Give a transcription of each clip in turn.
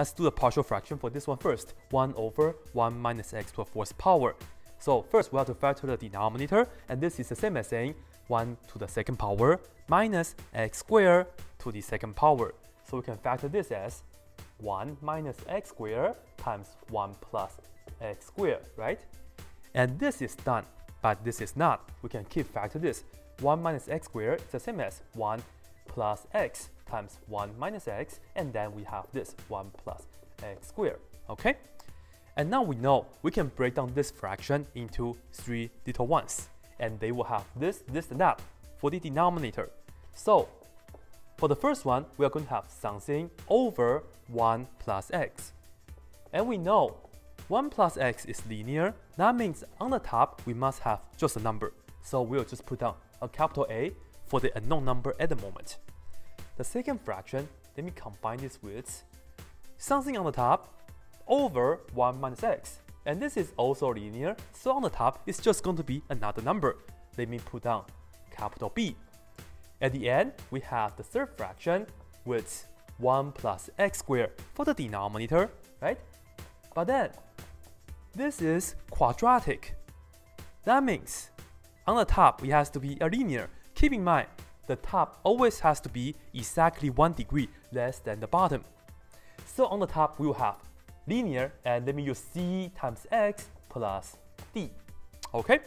let's do the partial fraction for this one first. 1 over 1 minus x to the fourth power. So first we have to factor the denominator, and this is the same as saying 1 to the second power minus x squared to the second power. So we can factor this as 1 minus x squared times 1 plus x squared, right? And this is done, but this is not. We can keep factor this. 1 minus x squared is the same as 1 plus x times 1 minus x, and then we have this 1 plus x squared, okay? And now we know we can break down this fraction into three little ones, and they will have this, this, and that for the denominator. So for the first one, we are going to have something over 1 plus x. And we know 1 plus x is linear. That means on the top, we must have just a number. So we'll just put down a capital A for the unknown number at the moment. The second fraction, let me combine this with something on the top over 1 minus x. And this is also linear, so on the top, it's just going to be another number. Let me put down capital B. At the end, we have the third fraction with 1 plus x squared for the denominator, right? But then, this is quadratic. That means on the top, it has to be a linear. Keep in mind, the top always has to be exactly 1 degree less than the bottom. So on the top, we will have linear, and let me use c times x plus d. Okay?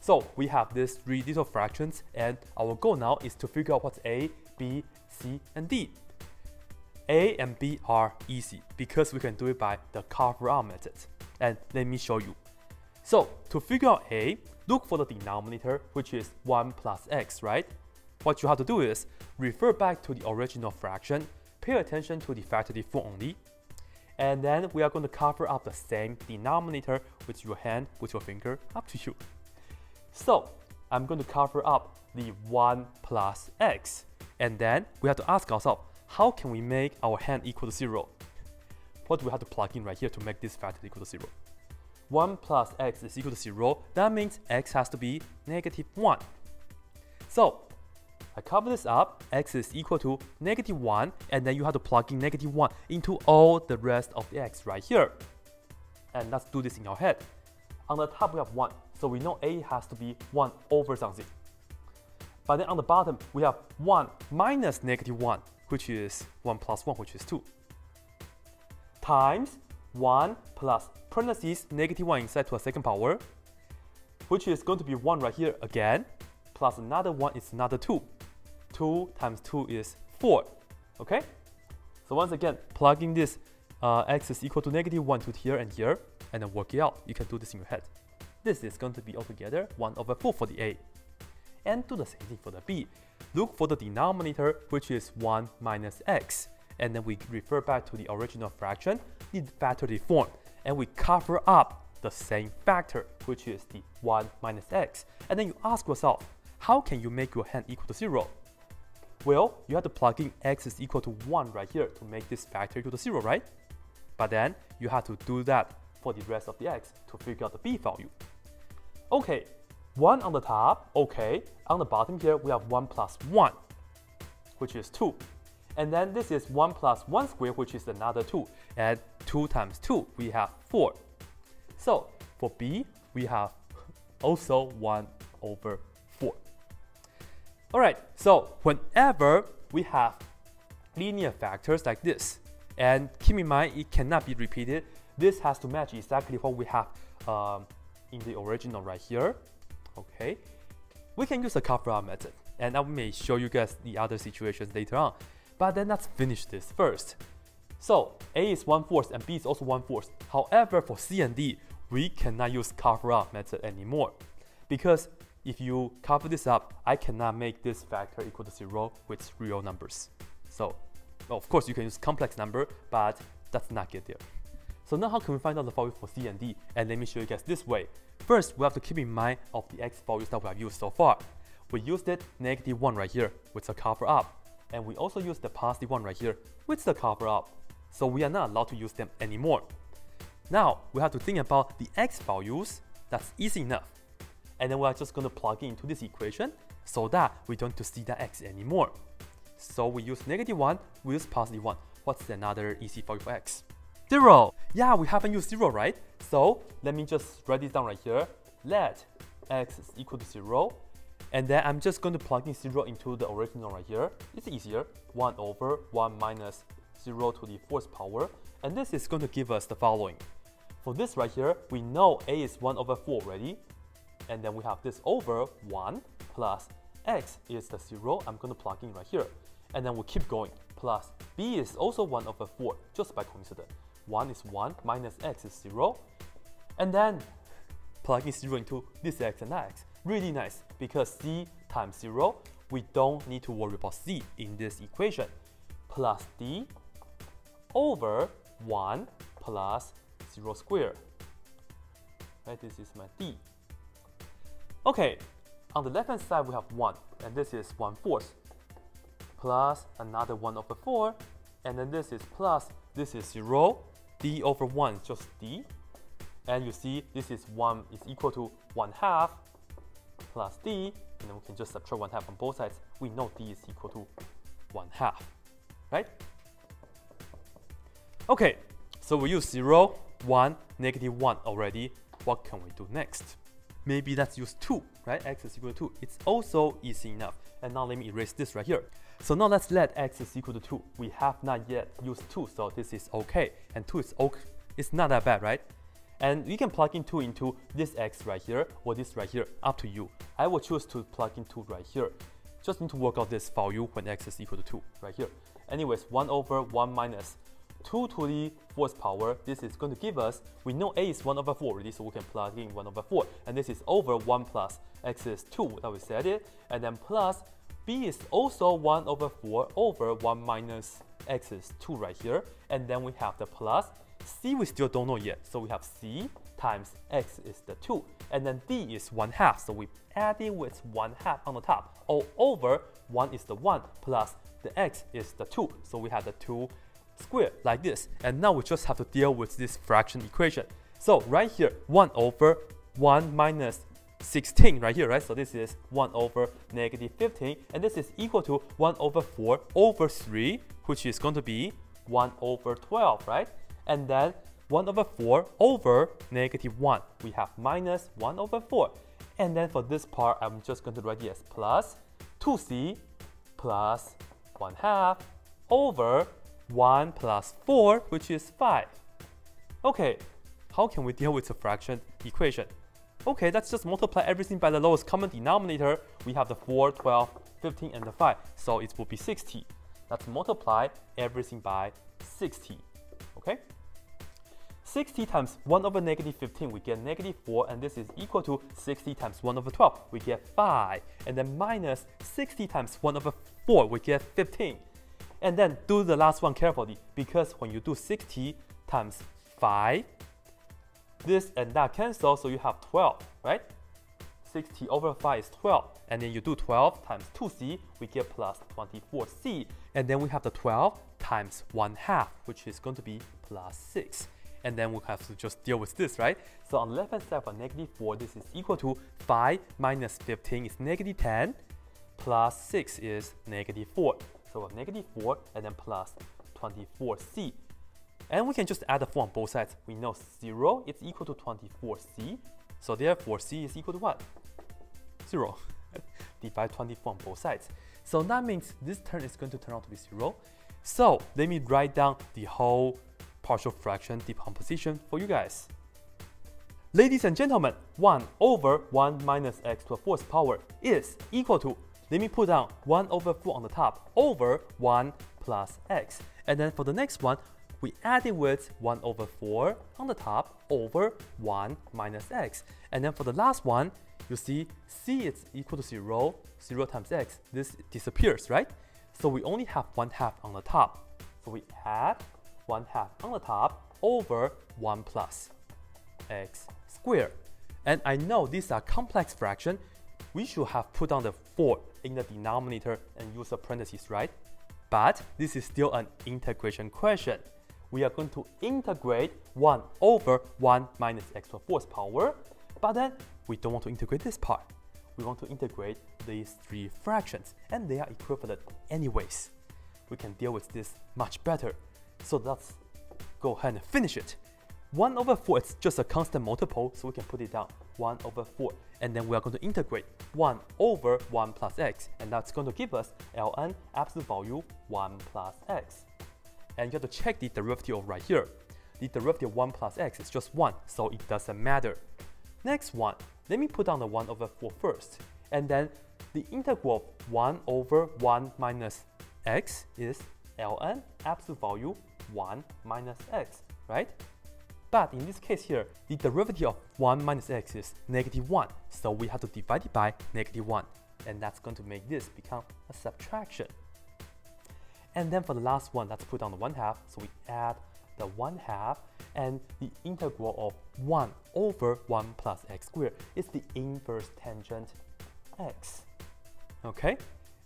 So we have these three little fractions, and our goal now is to figure out what's a, b, c, and d. A and B are easy because we can do it by the cover method. And let me show you. So to figure out A, look for the denominator, which is 1 plus x, right? What you have to do is refer back to the original fraction, pay attention to the factored form only, and then we are going to cover up the same denominator with your hand, with your finger, up to you. So I'm going to cover up the 1 plus x. And then we have to ask ourselves, how can we make our hand equal to 0? What do we have to plug in right here to make this factor equal to 0? 1 plus x is equal to 0. That means x has to be negative 1. So I cover this up, x is equal to negative 1, and then you have to plug in negative 1 into all the rest of the x right here. And let's do this in our head. On the top we have 1, so we know a has to be 1 over something. But then on the bottom we have 1 minus negative 1, which is 1 plus 1, which is 2. Times 1 plus parentheses negative 1 inside to a second power, which is going to be 1 right here again, plus another 1 is another 2. 2 times 2 is 4. Okay? So once again, plugging this uh, x is equal to negative 1 to here and here, and then work it out. You can do this in your head. This is going to be altogether 1 over 4 for the a. And do the same thing for the b. Look for the denominator, which is 1 minus x. And then we refer back to the original fraction in factored form. And we cover up the same factor, which is the 1 minus x. And then you ask yourself, how can you make your hand equal to 0? Well, you have to plug in x is equal to 1 right here to make this factor equal to 0, right? But then you have to do that for the rest of the x to figure out the b value. Okay, 1 on the top, okay. On the bottom here, we have 1 plus 1, which is 2. And then this is 1 plus 1 squared, which is another 2. And 2 times 2, we have 4. So for b, we have also 1 over Alright, so whenever we have linear factors like this, and keep in mind it cannot be repeated, this has to match exactly what we have um, in the original right here. Okay, we can use the cover-up method, and I may show you guys the other situations later on. But then let's finish this first. So A is 1 fourth and B is also 1 fourth. However, for C and D, we cannot use cover-up method anymore because if you cover this up, I cannot make this factor equal to zero with real numbers. So, well, of course, you can use complex number, but that's not get there. So now how can we find out the value for C and D? And let me show you guys this way. First, we have to keep in mind of the x values that we have used so far. We used it negative 1 right here with the cover up. And we also used the positive 1 right here with the cover up. So we are not allowed to use them anymore. Now, we have to think about the x values. That's easy enough and then we're just going to plug it into this equation so that we don't to see that x anymore. So we use negative 1, we use positive 1. what's another easy value for x? 0! Yeah, we haven't used 0, right? So let me just write this down right here. Let x is equal to 0. And then I'm just going to plug in 0 into the original right here. It's easier. 1 over 1 minus 0 to the fourth power. And this is going to give us the following. For this right here, we know a is 1 over 4 already. And then we have this over 1 plus x is the 0. I'm going to plug in right here. And then we keep going. Plus b is also 1 over 4, just by coincidence. 1 is 1 minus x is 0. And then plugging 0 into this x and x. Really nice because c times 0, we don't need to worry about c in this equation. Plus d over 1 plus 0 squared. Right, this is my d. Okay, on the left hand side we have 1 and this is 1 fourth plus another 1 over 4 and then this is plus this is 0 d over 1 is just d. And you see this is 1 is equal to 1 half plus d and then we can just subtract 1 half on both sides. We know d is equal to 1 half right? Okay so we use 0 1 negative 1 already. What can we do next maybe let's use 2 right? X is equal to 2 it's also easy enough. And now let me erase this right here. So now let's let x is equal to 2 we have not yet used 2 so this is okay. And 2 is okay it's not that bad right? And you can plug in 2 into this x right here or this right here up to you. I will choose to plug in 2 right here. Just need to work out this value when x is equal to 2 right here. Anyways 1 over 1 minus 2 to the fourth power, this is going to give us, we know a is 1 over 4 already, so we can plug in 1 over 4. And this is over 1 plus x is 2, that we said it. And then plus b is also 1 over 4 over 1 minus x is 2 right here. And then we have the plus. c we still don't know yet, so we have c times x is the 2. And then d is 1 half, so we add it with 1 half on the top. All over 1 is the 1 plus the x is the 2, so we have the 2 square like this. And now we just have to deal with this fraction equation. So right here, 1 over 1 minus 16 right here, right? So this is 1 over negative 15, and this is equal to 1 over 4 over 3, which is going to be 1 over 12, right? And then 1 over 4 over negative 1. We have minus 1 over 4. And then for this part, I'm just going to write it as plus 2c plus 1 half over 1 plus 4, which is 5. Okay, how can we deal with the fraction equation? Okay, let's just multiply everything by the lowest common denominator. We have the 4, 12, 15, and the 5, so it will be 60. Let's multiply everything by 60, okay? 60 times 1 over negative 15, we get negative 4, and this is equal to 60 times 1 over 12, we get 5. And then minus 60 times 1 over 4, we get 15. And then do the last one carefully because when you do 60 times 5, this and that cancel, so you have 12, right? 60 over 5 is 12. And then you do 12 times 2c, we get plus 24c. And then we have the 12 times 1 half, which is going to be plus 6. And then we have to just deal with this, right? So on the left hand side for negative 4, this is equal to 5 minus 15 is negative 10, plus 6 is negative 4. So negative 4 and then plus 24c. And we can just add the 4 on both sides. We know 0 is equal to 24c. So therefore c is equal to what? 0. Divide 24 on both sides. So that means this term is going to turn out to be 0. So let me write down the whole partial fraction decomposition for you guys. Ladies and gentlemen, 1 over 1 minus x to the fourth power is equal to let me put down 1 over 4 on the top over 1 plus x. And then for the next one, we add it with 1 over 4 on the top over 1 minus x. And then for the last one, you see c is equal to 0, 0 times x. This disappears, right? So we only have 1 half on the top. So we add 1 half on the top over 1 plus x squared. And I know these are complex fraction, we should have put down the 4 in the denominator and use the parentheses, right? But this is still an integration question. We are going to integrate 1 over 1 minus x to the fourth power, but then we don't want to integrate this part. We want to integrate these three fractions, and they are equivalent anyways. We can deal with this much better. So let's go ahead and finish it. 1 over 4 is just a constant multiple, so we can put it down 1 over 4. And then we are going to integrate 1 over 1 plus x, and that's going to give us ln absolute value 1 plus x. And you have to check the derivative right here. The derivative of 1 plus x is just 1, so it doesn't matter. Next one, let me put down the 1 over 4 first. And then the integral of 1 over 1 minus x is ln absolute value 1 minus x, right? But in this case here, the derivative of 1 minus x is negative 1, so we have to divide it by negative 1, and that's going to make this become a subtraction. And then for the last one, let's put on the 1 half, so we add the 1 half, and the integral of 1 over 1 plus x squared is the inverse tangent x. Okay?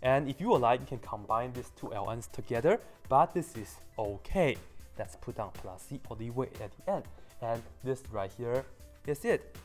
And if you would like, you can combine these two ln's together, but this is okay. Let's put down plus c all the way at the end. And this right here is it.